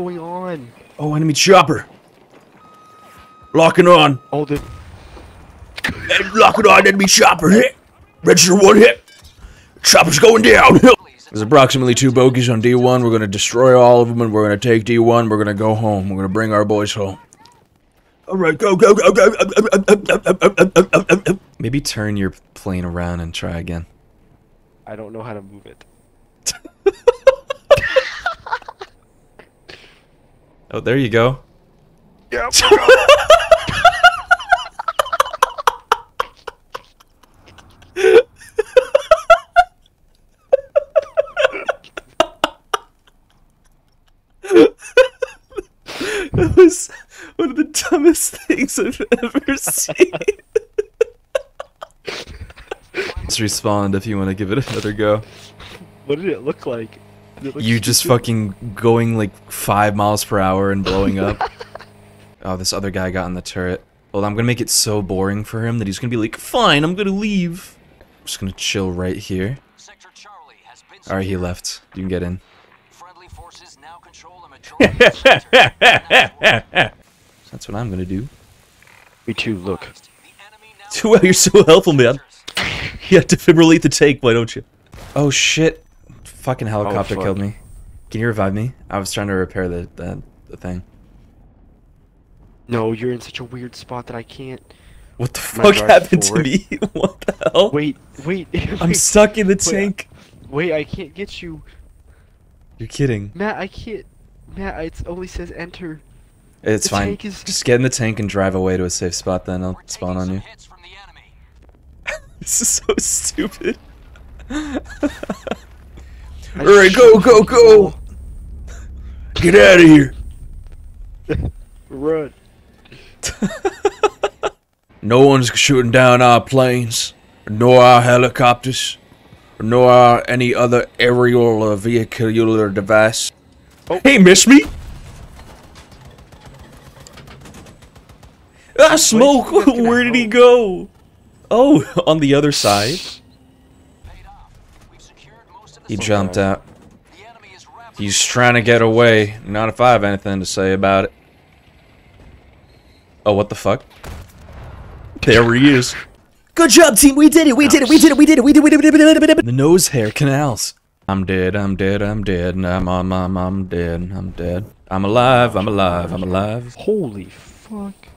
going on? Oh, enemy chopper. Locking on. Oh, the And locking on enemy chopper. Hit. Register one hit. Chopper's going down. There's approximately two bogies on D1. We're gonna destroy all of them, and we're gonna take D1. We're gonna go home. We're gonna bring our boys home. All right, go, go, go, go. Maybe turn your plane around and try again. I don't know how to move it. Oh, there you go. Yep. That was one of the dumbest things I've ever seen. Let's respond if you want to give it another go. what did it look like? Did it look You just fucking going like five miles per hour and blowing up. oh, this other guy got in the turret. Well, I'm gonna make it so boring for him that he's gonna be like, fine, I'm gonna leave. I'm just gonna chill right here. Sector Charlie has been Alright, he left. You can get in. Friendly forces now control a majority of the sector. That's what I'm gonna do. Me too. Look. The Well, you're so helpful, man. You have to defibrillate the tank, why don't you? Oh shit. Fucking helicopter oh, fuck. killed me. Can you revive me? I was trying to repair the, the, the thing. No, you're in such a weird spot that I can't. What the fuck driving happened to me? what the hell? Wait, wait. I'm stuck in the Wait, tank. Wait, I can't get you, You're kidding. Matt. I can't. Matt, it only says enter. It's The fine. is- Just get in the tank and drive away to a safe spot, then I'll We're spawn on you. hits from the enemy. This is so stupid. I Alright, go, go, go! Get out of here! Run. No one's shooting down our planes, nor our helicopters, nor our any other aerial or vehicular device. Oh. Hey, miss me? Ah, smoke! you guys gonna Where did he go? Oh, on the other side. He jumped out. The enemy is rapidly He's trying to get away. Not if I have anything to say about it. Oh, what the fuck? There he is. Good job, team. We did it. We did it. We did it. We did it. We did it. We did it. We did it. We did it. The nose hair canals. I'm dead. I'm dead. I'm dead. I'm I'm I'm, I'm dead. I'm dead. I'm alive. I'm alive. I'm alive. Holy fuck.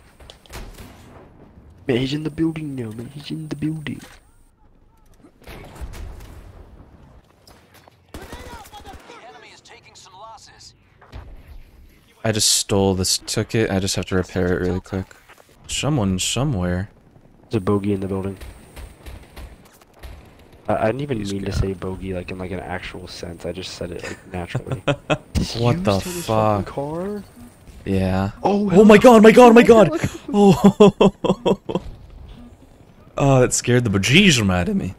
Man, he's in the building now, man. He's in the building. The enemy is taking some losses. I just stole this. Took it. I just have to repair it really quick. Someone somewhere. There's a bogey in the building. I, I didn't even He's mean to say bogey like in like an actual sense. I just said it like naturally. What the Used in his fucking fuck? Car? Yeah. Oh, Oh my god, my god, my god! Oh, oh, that scared the bejesus out of me.